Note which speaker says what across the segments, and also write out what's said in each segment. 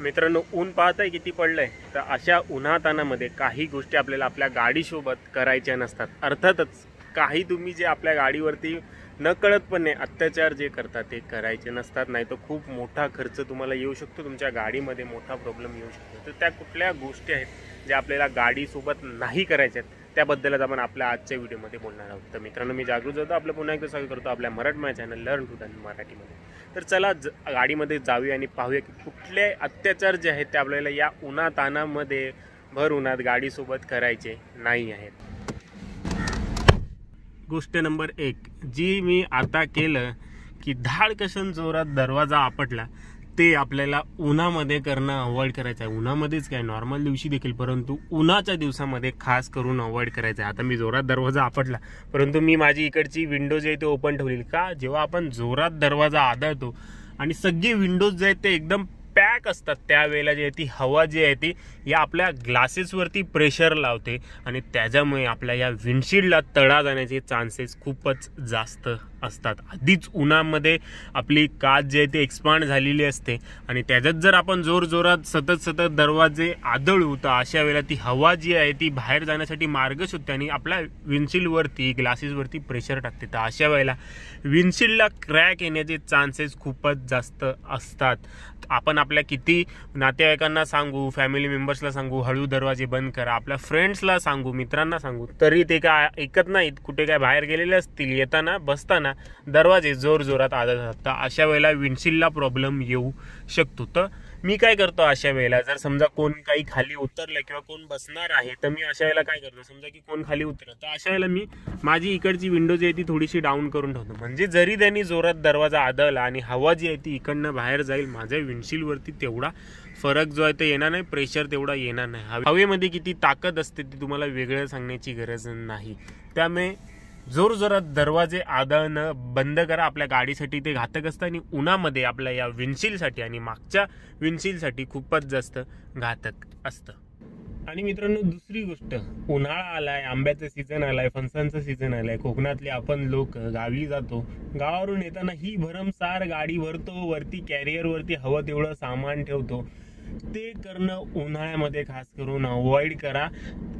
Speaker 1: मित्रांनो ऊन पाहताय किती पडलंय? तर अशा उन्हातानामध्ये काही गोष्टी आपल्याला आपल्या गाडीसोबत करायच्या नसतात. अर्थातच काही तुम्ही जे आपल्या गाडीवरती न अत्याचार जे करतात ते करायचे नसतात. नाही तर खूप मोठा खर्च तुम्हाला येऊ शकतो. तुमच्या गाडीमध्ये मोठा प्रॉब्लेम येऊ शकतो. तर त्या कुठल्या गोष्टी आहेत ज्या आपल्याला गाडीसोबत नाही करायच्या आहेत त्याबद्दलच आपण आपल्या आजच्या व्हिडिओमध्ये बोलणार आहोत. तर मित्रांनो मी जागृत होतो. आपलं पुन्हा एकदा स्वागत करतो आपल्या मराठमा चॅनल लर्न टू दन मराठीमध्ये. तर चला ज गाडीमध्ये जाऊया आणि पाहूया की कुठले अत्याचार जे आहेत ते आपल्याला या उन्हातानामध्ये भर उन्हात गाडीसोबत करायचे नाही आहेत. गोष्ट नंबर एक जी मी आता केलं की धाडकशन जोरात दरवाजा आपटला ते आपल्याला उन्हामध्ये करणं अवॉइड करायचं आहे उन्हामध्येच काय नॉर्मल दिवशी देखील परंतु उन्हाच्या दिवसामध्ये खास करून अवॉइड करायचं आहे आता मी जोरात दरवाजा आपटला परंतु मी माझी इकडची विंडो आहे ते ओपन ठेवलेली. का? जेव्हा आपण जोरात दरवाजा आदळतो आणि सगळी विंडोज जे आहेत ते एकदम पॅक असतात त्यावेळेला जी आहे ती हवा जी आहे ती या आपल्या ग्लासेसवरती प्रेशर लावते आणि त्याच्यामुळे आपल्या या विंडशील्डला तडा जाण्याचे चान्सेस खूपच जास्त असतात. आधीच उन्हामध्ये आपली काच जी आहे ती एक्सपांड झालेली असते. आणि त्याच्यात जर आपण जोर जोरात सतत सतत दरवाजे आदळू तर अशा वेळेला ती हवा जी आहे ती बाहेर जाण्यासाठी मार्ग शोधते आणि आपल्या विंडशील्डवरती ग्लासेसवरती प्रेशर टाकते. तर अशा वेळेला विंडशील्डला क्रॅक येण्याचे चान्सेस खूपच जास्त असतात. आपण आपल्या किती नातेवाईकांना सांगू फॅमिली मेंबर्सला सांगू हळू दरवाजे बंद करा आपल्या फ्रेंड्सला सांगू मित्रांना सांगू तरी ते काय ऐकत नाहीत. कुठे काय बाहेर गेलेले असतील येताना बसताना दरवाजे जोर जोरात आदळतात. तर अशा वेळेला विंडशीलला प्रॉब्लेम येऊ शकतो. तर मी काय करतो अशा वेळेला? जर समजा कोण काही खाली उतरलं किंवा कोण बसणार आहे तर मी अशा वेळेला काय करतो? समजा की कोण खाली उतरलं तर अशा वेळेला मी माझी इकडची विंडो जी आहे ती थोडीशी डाऊन करून ठेवतो. म्हणजे जरी त्यांनी जोरात दरवाजा आदळला आणि हवा जी आहे ती इकडनं बाहेर जाईल माझ्या विंडशीलवरती तेवढा फरक जो आहे तो येणार नाही प्रेशर तेवढा येणार नाही. हवेमध्ये किती ताकद असते ती तुम्हाला वेगळं सांगण्याची गरज नाही. त्यामुळे जोर जोरात दरवाजे आदळणं बंद करा आपल्या गाडीसाठी. ते घातक असतं आणि उन्हामध्ये आपल्या या विंडशीलसाठी आणि मागच्या विंडशीलसाठी खूपच जास्त घातक असतं. आणि मित्रांनो दुसरी गोष्ट उन्हाळा आलाय आंब्याचं सीझन आलाय फणसांचं सीझन आलाय. कोकणातले आपण लोक गावी जातो. गावावरून येताना ही भरमसार गाडी भरतो वरती कॅरियरवरती हवं तेवढं सामान ठेवतो. ते करणं उन्हाळ्यामध्ये खास करून अवॉइड करा.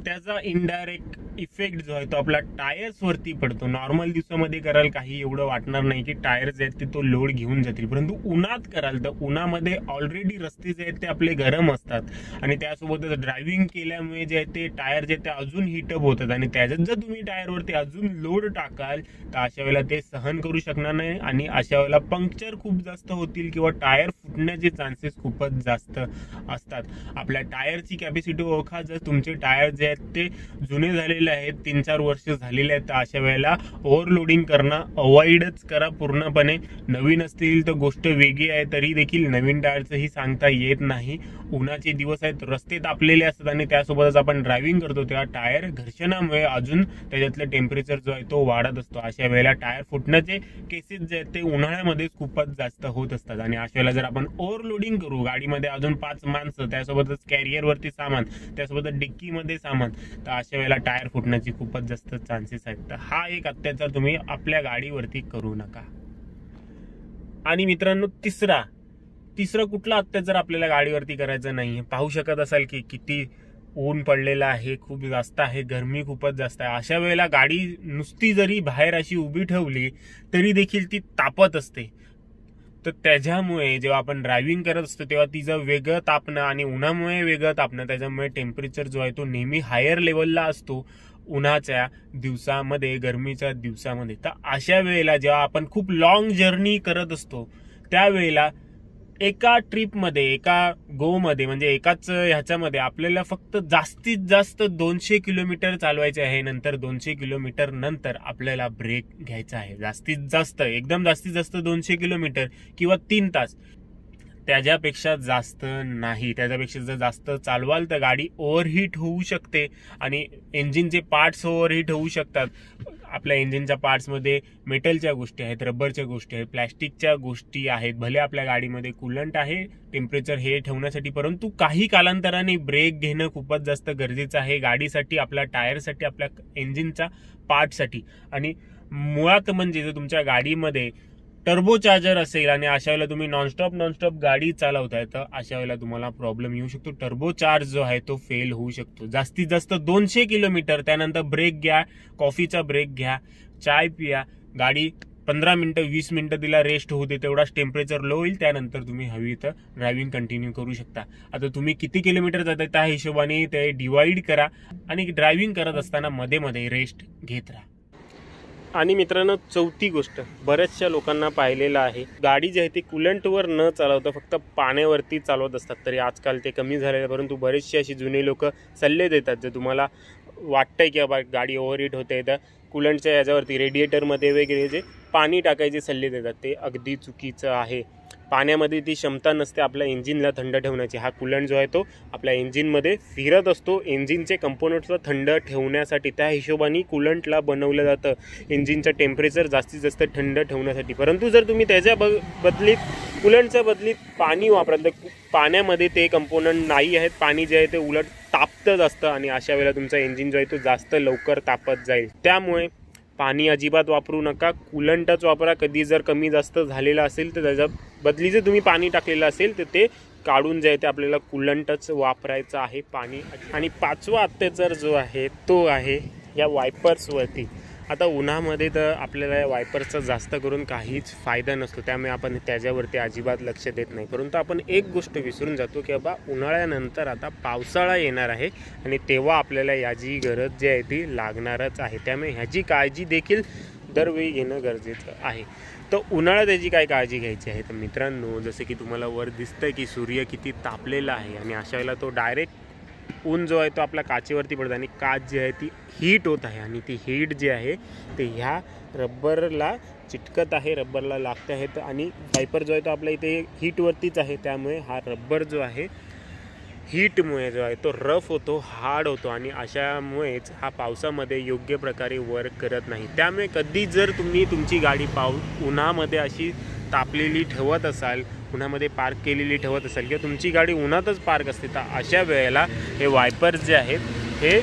Speaker 1: त्याचा इनडायरेक्ट इफेक्ट जो आहे तो आपला टायर्सवरती पडतो. नॉर्मल दिवसामध्ये कराल काही एवढं वाटणार नाही की टायर्स आहेत ते तो लोड घेऊन जातील. परंतु उन्हात कराल तर उन्हामध्ये ऑलरेडी रस्ते जे आहेत ते आपले गरम असतात. आणि त्यासोबतच ड्रायव्हिंग केल्यामुळे जे आहे ते टायर जे आहेत ते अजून हिटअप होतात. आणि त्याच्यात जर तुम्ही टायरवरती अजून लोड टाकाल तर अशा वेळेला ते सहन करू शकणार नाही. आणि अशा वेळेला पंक्चर खूप जास्त होतील किंवा टायर फुटण्याचे चान्सेस खूपच जास्त असतात. आपल्या टायरची कॅपॅसिटी ओळखा. जर तुमचे टायर जे आहेत ते जुने झालेले आहेत तीन चार वर्ष झालेले आहेत तर अशा वेळेला. ओव्हरलोडिंग करणं अवॉइडच करा पूर्णपणे. नवीन असतील तर गोष्ट वेगळी आहे तरी देखील नवीन टायरचंही सांगता येत नाही. उन्हाचे दिवस आहेत रस्ते तापलेले असतात आणि त्यासोबतच आपण ड्रायव्हिंग करतो. तेव्हा टायर घर्षणामुळे अजून त्याच्यातलं टेम्परेचर जो आहे तो वाढत असतो. अशा वेळेला टायर फुटण्याचे केसेस जे आहेत ते उन्हाळ्यामध्ये खूपच जास्त होत असतात. आणि अशा वेळेला जर आपण ओव्हरलोडिंग करू गाडीमध्ये अजून पाच माणसं त्यासोबतच कॅरियरवरती सामान त्यासोबतच डिक्कीमध्ये सामान तर अशा वेळेला टायर फुटण्याची खूपच जास्त चान्सेस आहेत. तर हा एक अत्याचार तुम्ही आपल्या गाडीवरती करू नका. आणि मित्रांनो तिसरा तिसरा कुठला अत्याचार आपल्याला गाडीवरती करायचा नाही पाहू शकत असाल की किती ऊन पडलेलं आहे खूप जास्त आहे गरमी खूपच जास्त आहे. अशा वेळेला गाडी नुसती जरी बाहेर अशी उभी ठेवली तरी देखील ती तापत असते. तर त्याच्यामुळे जेव्हा आपण ड्रायव्हिंग करत असतो तेव्हा तिचं वेगळं तापणं आणि उन्हामुळे वेगळं तापणं त्याच्यामुळे टेम्परेचर जो आहे तो नेहमी हायर लेवलला असतो उन्हाच्या दिवसामध्ये गरमीच्या दिवसामध्ये. तर अशा वेळेला जेव्हा आपण खूप लॉंग जर्नी करत असतो त्यावेळेला एका ट्रिपमध्ये एका गोमध्ये म्हणजे एकाच ह्याच्यामध्ये आपल्याला फक्त जास्तीत जास्त दोनशे किलोमीटर चालवायचे आहे नंतर दोनशे किलोमीटर नंतर आपल्याला ब्रेक घ्यायचा आहे. जास्तीत जास्त एकदम जास्तीत जास्त दोनशे किलोमीटर किंवा तीन तास. त्याच्यापेक्षा जास्त नाही. त्याच्यापेक्षा जर जास्त चालवाल तर गाडी ओव्हरहीट होऊ शकते आणि इंजिनचे पार्ट्स ओव्हरहीट होऊ शकतात. आपल्या इंजिनच्या पार्ट्समध्ये मेटलच्या गोष्टी आहेत रबरच्या गोष्टी आहेत प्लॅस्टिकच्या गोष्टी आहेत. भले आपल्या गाडीमध्ये कुलंट आहे टेम्परेचर हे ठेवण्यासाठी परंतु काही कालांतराने ब्रेक घेणं खूपच जास्त गरजेचं आहे गाडीसाठी आपल्या टायरसाठी आपल्या इंजिनच्या पार्टसाठी आणि मुळात म्हणजे जर तुमच्या गाडीमध्ये टर्बो चार्जर असेल आणि अशा वेळेला तुम्ही नॉनस्टॉप नॉनस्टॉप गाडी चालवताय तर अशा वेळेला तुम्हाला प्रॉब्लेम येऊ शकतो. टर्बो चार्ज जो आहे तो फेल होऊ शकतो. जास्तीत जास्त दोनशे किलोमीटर त्यानंतर ब्रेक घ्या कॉफीचा ब्रेक घ्या चाय पिया गाडी पंधरा मिनटं वीस मिनटं तिला रेस्ट होऊ दे तेवढाच टेम्परेचर लो होईल त्यानंतर तुम्ही हवी तर ड्रायव्हिंग कंटिन्यू करू शकता. आता तुम्ही किती किलोमीटर जाता त्या हिशोबाने ते डिवाईड करा आणि ड्रायव्हिंग करत असताना मध्ये मध्ये रेस्ट घेत राहा. आणि मित्रांनो चौथी गोष्ट बऱ्याचशा लोकांना पाहिलेलं आहे. गाडी जी आहे ती कुलंटवर न चालवता फक्त पाण्यावरती चालवत असतात. तरी आजकाल ते कमी झालेलं आहे. परंतु बरेचसे अशी जुने लोक सल्ले देतात जर तुम्हाला वाटतंय की बाबा गाडी ओव्हरहीट होते तर कुलंटच्या याच्यावरती रेडिएटरमध्ये वगैरे जे पाणी टाकायचे सल्ले देतात ते अगदी चुकीचं आहे. पाण्यामध्ये ती क्षमता नसते आपल्या इंजिनला थंड ठेवण्याची. हा कुलंट जो आहे तो आपल्या इंजिनमध्ये फिरत असतो. इंजिनचे कंपोनंट्सला थंड ठेवण्यासाठी त्या हिशोबाने कुलंटला बनवलं जातं. इंजिनचं टेम्परेचर जास्तीत जास्त थंड ठेवण्यासाठी. परंतु जर तुम्ही त्याच्या ब बदलीत कुलंटच्या बदलीत पाणी वापराल तर पाण्यामध्ये ते कंपोनंट नाही आहेत. पाणी जे आहे ते उलट तापतच असतं आणि अशा वेळेला तुमचा इंजिन जो आहे तो जास्त लवकर तापत जाईल. त्यामुळे पाणी अजिबात वापरू नका. कुलंटच वापरा. कधी जर कमी जास्त झालेलं असेल तर त्याच्या बदली जर तुम्ही पाणी टाकलेलं असेल तर ते काढून जे आहे ते आपल्याला कुलंटच वापरायचं आहे पाणी. आणि पाचवा अत्याचार जो आहे तो आहे या वायपर्सवरती आता उन्हामध्ये तर आपल्याला या वायपर्सचा जास्त करून काहीच फायदा नसतो. त्यामुळे आपण त्याच्यावरती अजिबात लक्ष देत नाही. परंतु आपण एक गोष्ट विसरून जातो की बाबा उन्हाळ्यानंतर आता पावसाळा येणार आहे आणि तेव्हा आपल्याला याची गरज जी आहे ती लागणारच आहे. त्यामुळे ह्याची काळजी देखील दरवेळी घेणं गरजेचं आहे. तर उन्हाळ्यात त्याची काय काळजी घ्यायची आहे? तर मित्रांनो जसं की तुम्हाला वर दिसतं की सूर्य किती तापलेला आहे आणि अशा वेळेला तो डायरेक्ट ऊन जो आहे तो आपल्या काचेवरती पडतो आणि काच जी आहे ती हीट होत आहे आणि ती हीट जी आहे ते ह्या रब्बरला चिटकत आहे रब्बरला लागते आहेत आणि वायपर जो आहे तो आपल्या इथे हीटवरतीच आहे. त्यामुळे हा रब्बर जो आहे हीटमुळे जो आहे तो रफ होतो हार्ड होतो आणि अशामुळेच हा पावसामध्ये योग्य प्रकारे वर्क करत नाही. त्यामुळे कधी जर तुम्ही तुमची गाडी पाऊ उन्हामध्ये अशी तापलेली ठेवत असाल उन्हामध्ये पार्क केलेली ठेवत असाल किंवा तुमची गाडी उन्हातच पार्क असते तर अशा वेळेला हे वायपर्स जे आहेत हे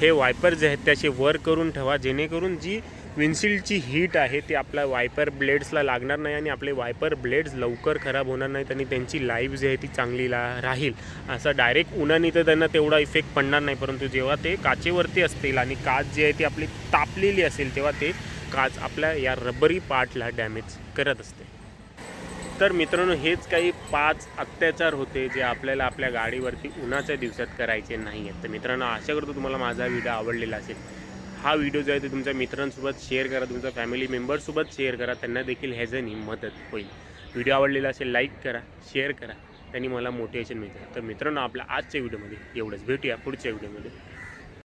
Speaker 1: हे वायपर जे आहेत त्याचे वर करून ठेवा जेणेकरून जी विन्सिल्डची हीट आहे ती आपल्या वायपर ब्लेड्सला लागणार नाही आणि आपले वायपर ब्लेड्स लवकर खराब होणार नाहीत आणि त्यांची लाईफ जी आहे ती चांगली ला राहील. असं डायरेक्ट उन्हाने तर त्यांना तेवढा इफेक्ट पडणार नाही परंतु जेव्हा ते काचेवरती असतील आणि काच जी आहे ती आपली तापलेली असेल तेव्हा ते काच आपल्या या रबरी पार्टला डॅमेज करत असते. तर मित्रांनो हेच काही पाच अत्याचार होते जे आपल्याला आपल्या गाडीवरती उन्हाच्या दिवसात करायचे नाही आहेत तर मित्रांनो आशा करतो तुम्हाला माझा व्हिडिओ आवडलेला असेल. हा व्हिडिओ जो आहे तो तुमच्या मित्रांसोबत शेअर करा तुमच्या फॅमिली मेंबरसोबत शेअर करा. त्यांना देखील ह्याच्यानी मदत होईल. व्हिडिओ आवडलेला असेल लाईक करा शेअर करा. त्यांनी मला मोटिवेशन मिळतं. तर मित्रांनो आपल्या आजच्या व्हिडिओमध्ये एवढंच. भेटूया पुढच्या व्हिडिओमध्ये.